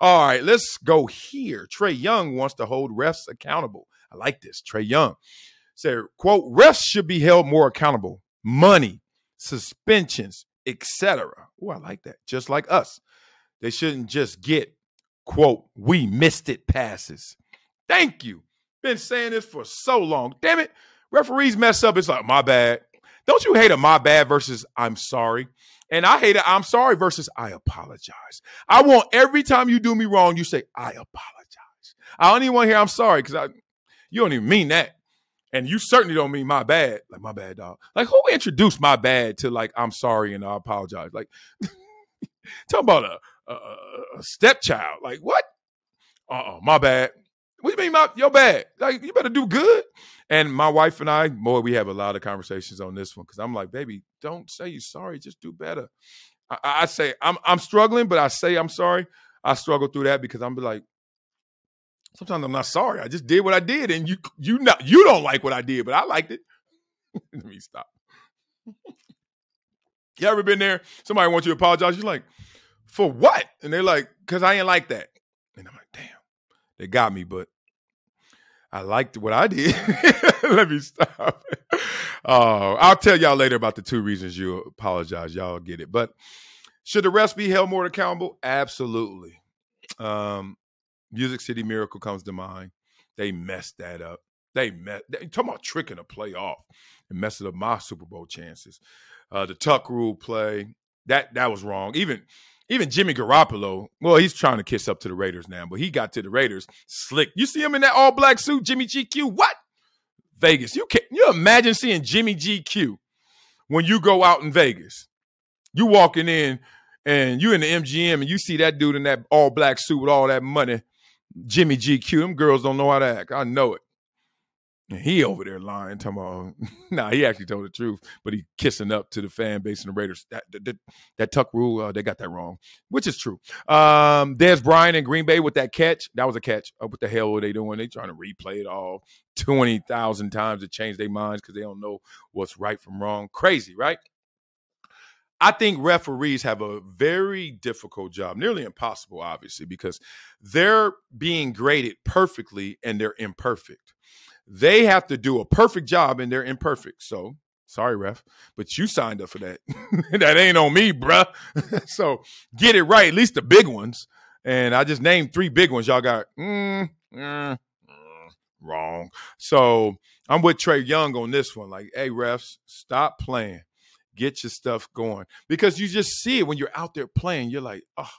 All right, let's go here. Trae Young wants to hold refs accountable. I like this. Trae Young said, quote, refs should be held more accountable. Money, suspensions, etc. Oh, I like that. Just like us. They shouldn't just get, quote, we missed it passes. Thank you. Been saying this for so long. Damn it. Referees mess up. It's like, my bad. Don't you hate a my bad versus I'm sorry? And I hate it. I'm sorry versus I apologize. I want every time you do me wrong, you say, I apologize. I don't even want to hear I'm sorry because I you don't even mean that. And you certainly don't mean my bad. Like my bad, dog. Like who introduced my bad to like I'm sorry and I apologize? Like talk about a, a, a stepchild. Like what? Uh-uh, my bad. What do you mean my your bad? Like you better do good. And my wife and I, boy, we have a lot of conversations on this one because I'm like, baby, don't say you sorry, just do better. I, I, say I'm I'm struggling, but I say I'm sorry. I struggle through that because I'm like, sometimes I'm not sorry. I just did what I did, and you you not you don't like what I did, but I liked it. Let me stop. you ever been there? Somebody wants you to apologize. You're like, for what? And they're like, because I ain't like that. And I'm like, damn, they got me, but I liked what I did. Let me stop. Uh, I'll tell y'all later about the two reasons you apologize. Y'all get it. But should the rest be held more accountable? Absolutely. Um, Music City Miracle comes to mind. They messed that up. They met. They, talking about tricking a play off and messing up my Super Bowl chances. Uh, the Tuck rule play that that was wrong. Even even Jimmy Garoppolo, well, he's trying to kiss up to the Raiders now, but he got to the Raiders slick. You see him in that all black suit, Jimmy GQ. What? Vegas. You can you imagine seeing Jimmy GQ when you go out in Vegas? You walking in and you in the MGM and you see that dude in that all black suit with all that money, Jimmy GQ. Them girls don't know how to act. I know it. And he over there lying, talking about, nah, he actually told the truth, but he kissing up to the fan base and the Raiders. That that, that Tuck rule, uh, they got that wrong, which is true. Um, Dez Bryant in Green Bay with that catch. That was a catch. Uh, what the hell are they doing? They trying to replay it all 20,000 times to change their minds because they don't know what's right from wrong. Crazy, right? I think referees have a very difficult job, nearly impossible, obviously, because they're being graded perfectly and they're imperfect. They have to do a perfect job and they're imperfect. So sorry, ref, but you signed up for that. that ain't on me, bruh. so get it right, at least the big ones. And I just named three big ones. Y'all got mm, mm, mm, wrong. So I'm with Trae Young on this one. Like, hey, refs, stop playing. Get your stuff going. Because you just see it when you're out there playing. You're like, oh,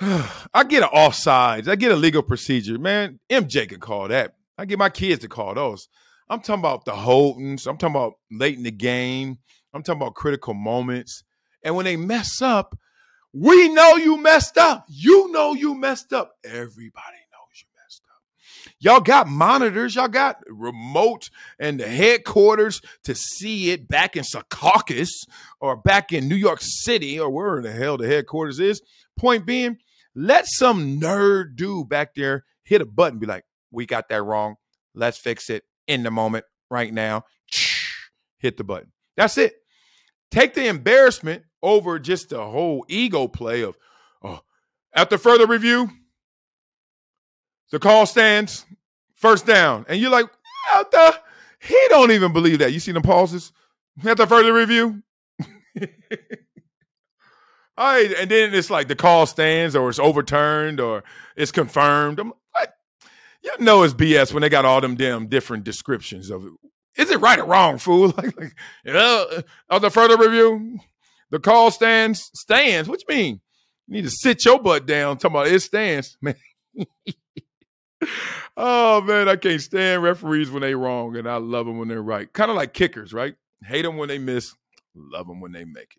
I get an offsides. I get a legal procedure. Man, MJ can call that. I get my kids to call those. I'm talking about the holdings. I'm talking about late in the game. I'm talking about critical moments. And when they mess up, we know you messed up. You know you messed up. Everybody knows you messed up. Y'all got monitors. Y'all got remote and the headquarters to see it back in Secaucus or back in New York City or where the hell the headquarters is. Point being, let some nerd dude back there hit a button, be like, we got that wrong. Let's fix it in the moment right now. Hit the button. That's it. Take the embarrassment over just the whole ego play of, oh, after further review, the call stands first down. And you're like, after, he don't even believe that. You see the pauses? After further review? All right, and then it's like the call stands or it's overturned or it's confirmed. I'm, you know it's BS when they got all them damn different descriptions of it. Is it right or wrong, fool? like, like you uh, know, of the further review, the call stands stands. What you mean? You need to sit your butt down. Talking about it stands, man. oh man, I can't stand referees when they wrong, and I love them when they're right. Kind of like kickers, right? Hate them when they miss, love them when they make it.